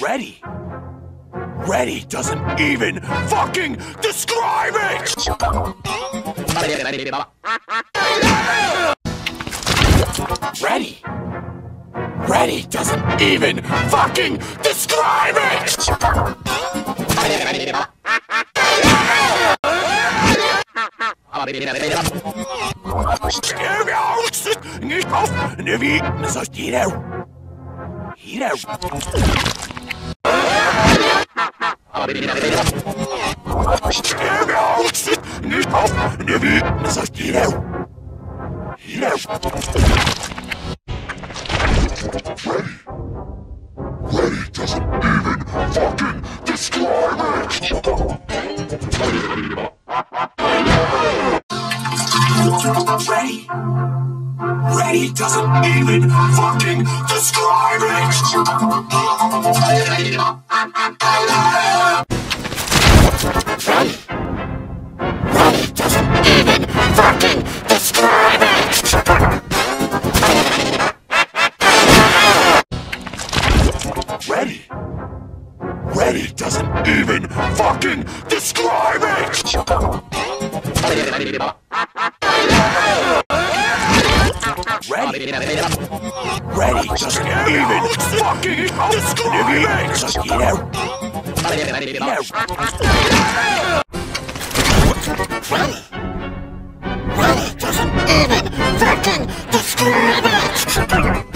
Ready. Ready doesn't even fucking describe it! Ready. Ready doesn't even fucking describe it! Nu Ready doesn't even fucking describe it! Ready doesn't even fucking describe it! Doesn't even fucking describe it! Ready? Ready doesn't even fucking describe it! Ready? Doesn't even fucking describe it! Ready? Ready doesn't even fucking describe it!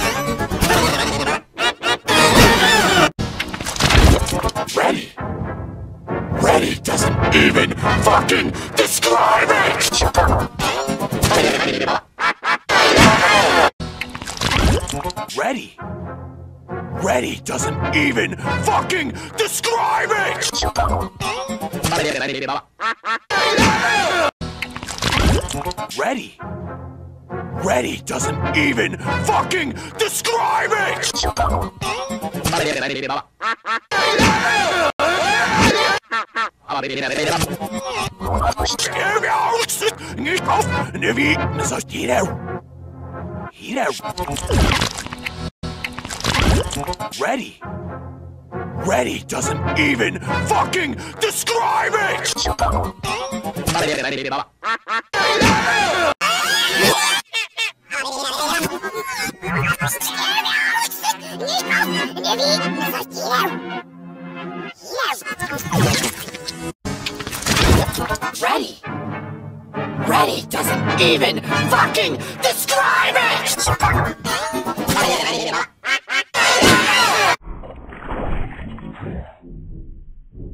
Ready? Ready doesn't even fucking describe it! Ready? Ready doesn't even fucking describe it! Ready? Ready doesn't even fucking describe it! Ready? Ready doesn't even fucking describe it! Ready? Ready doesn't even fucking describe it!